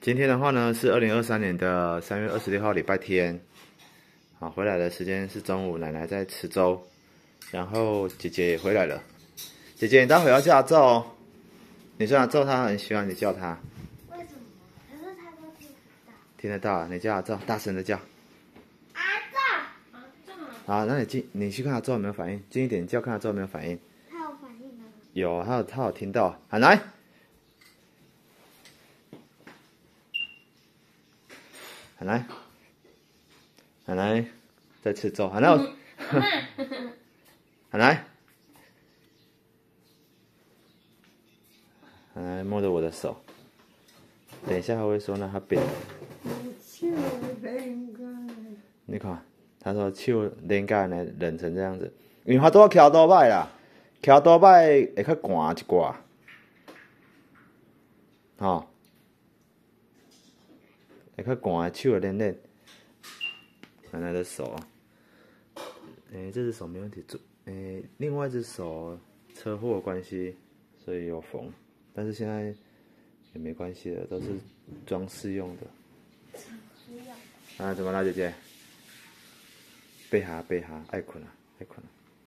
今天的话呢是二零二三年的三月二十六号礼拜天，好，回来的时间是中午，奶奶在吃粥，然后姐姐也回来了。姐姐，你待会要叫阿昼哦。你说阿昼，他很喜欢你叫他。为什么？可是他都听得到。听得到，你叫阿昼，大声的叫。阿昼，好，那你进，你去看阿昼有没有反应，近一点叫，看阿昼有没有反应。他有反应了吗？有，他有，他有听到，喊来。喊来，喊来，再吃粥，喊来，喊来，喊来，摸着我的手。等一下他会说那他变了。你看，他说手冷干呢，冷成这样子，因为他都要翘多摆啦，翘多摆会较寒一寡，吼。会较寒，手会冷冷。奶奶的手，诶、这只手没问题，做诶、另外一只手车祸的关系，所以有缝，但是现在也没关系了，都是装饰用的。啊，怎么啦，姐姐？背下背下，爱困啊，爱困啊。